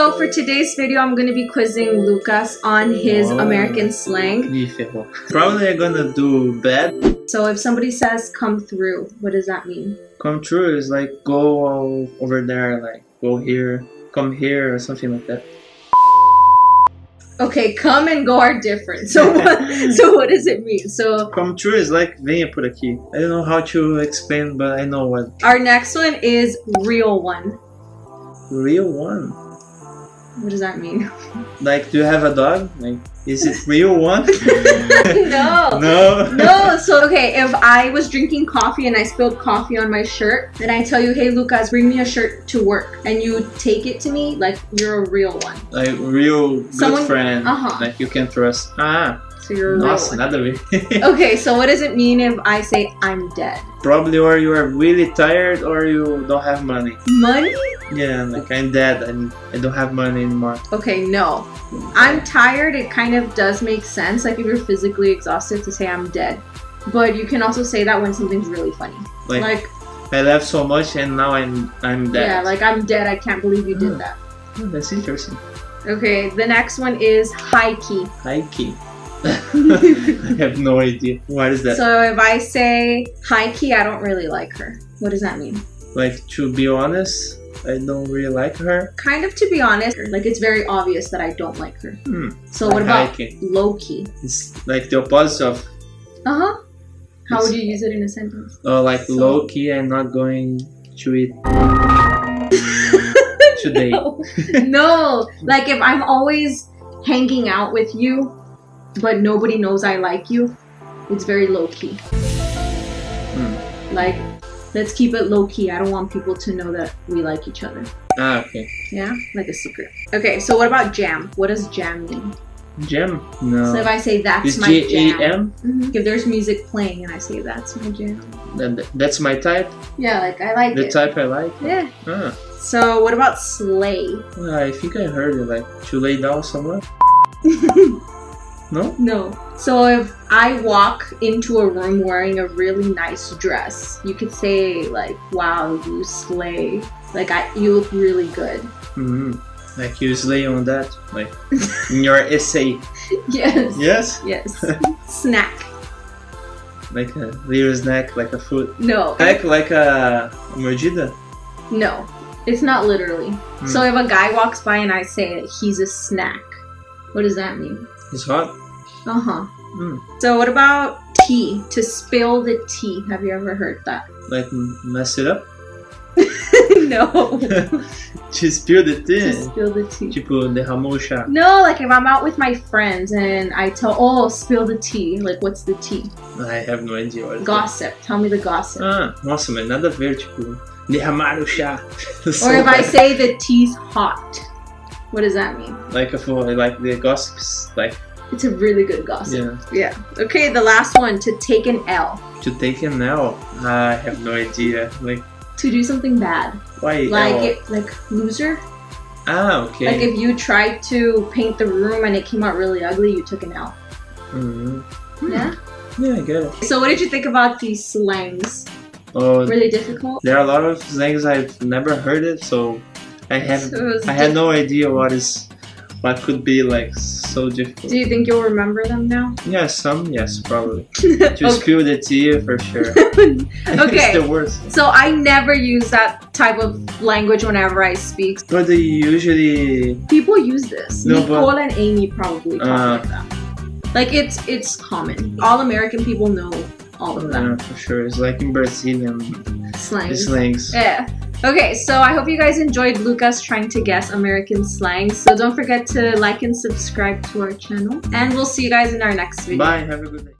So for today's video, I'm gonna be quizzing Lucas on his Oh. American slang. Ih. Probably I'm gonna do bad. So if somebody says "come through," what does that mean? Come through is like go over there, like go here, come here, or something like that. Okay, come and go are different. So what, so what does it mean? So Come true is like venha por aqui. I don't know how to explain, but I know what. our next one is real one. Real one. What does that mean? Like, do you have a dog? Like, is it real one? no. no. No, so okay, if I was drinking coffee and I spilled coffee on my shirt, and I tell you, hey Lucas, bring me a shirt to work, and you take it to me, like you're a real one. Like real good Someone- friend. uh-huh. Like you can trust. Ah, So you're a nossa, real nada a ver. Okay, so what does it mean if I say I'm dead? Probably or you are really tired or you don't have money. Money? Yeah, like I'm dead and I don't have money anymore. Okay, no. I'm tired, it kind of does make sense, like if you're physically exhausted to say I'm dead. But you can also say that when something's really funny. Like, Like, I laughed so much and now I'm I'm dead. yeah, like I'm dead, I can't believe you did Hmm. that. Oh, that's interesting. Okay, the next one is high key. High key. I have no idea. What is that? So if I say high key, I don't really like her. What does that mean? like to be honest, I don't really like her. Kind of to be honest, like it's very obvious that I don't like her. Hmm. So what about low key? It's like the opposite of Uh huh. How It's- would you use it in a sentence? uh, like So- low key. I'm not going to eat today. no. no, like if I'm always hanging out with you, but nobody knows I like you, it's very low key. Hmm. Like, let's keep it low key. I don't want people to know that we like each other. Ah, okay. Yeah, like a secret. Okay, so what about jam? What does jam mean? Jam? No. So if I say that's It's my jam, M. Mhm. if there's music playing and I say that's my jam, That- That's my type. yeah, like I like The it. type I like. Yeah. Ah, So what about slay? well, I think I heard it. Like to lay down someone. No. No. So if I walk into a room wearing a really nice dress, you could say like, "Wow, you slay!" Like I, you look really good. hmm Like you slay on that, like in your essay. Yes. Yes. Yes. Snack. Like a little snack, like a food. No. Snack like a mordida. No. It's not literally. Hmm. So if a guy walks by and I say that he's a snack, what does that mean? It's hot. Uh huh. Hmm. So what about tea? To spill the tea. Have you ever heard that? Like mess it up. no. to spill the tea. to spill the tea. Tipo, derramou o chá. No, like if I'm out with my friends and I tell, oh, spill the tea. Like, what's the tea? I have no idea what is that. Gossip. Tell me the gossip. Ah, nossa, mas nada a ver, tipo, derramar o chá. or if I say the tea's hot, what does that mean? like for like the gossips, like It's a really good gossip. yeah, Yeah. Okay, the last one to take an L. to take an L. I have no idea. Like To do something bad. why Like L? it, like loser. Ah, okay. Like if you tried to paint the room and it came out really ugly, you took an L. Mhm. Yeah. Yeah, I get it. So what did you think about these slangs? Oh, Were they difficult? there are a lot of things I've never heard it, so I have So it was I had no idea what is what could be like so difficult. Do you think you'll remember them now? Yeah, some yes, probably. To okay. the tea for sure. it's okay. the worst. So I never use that type of language whenever I speak. But they usually People use this. No, but- Nicole and Amy probably talk Uh. like that. Like it's it's common. All American people know all of that. yeah, for sure. It's like in Brazilian slang. slangs. Yeah. Okay, so I hope you guys enjoyed Lucas trying to guess American slang. So don't forget to like and subscribe to our channel. And we'll see you guys in our next video. Bye. Have a good day.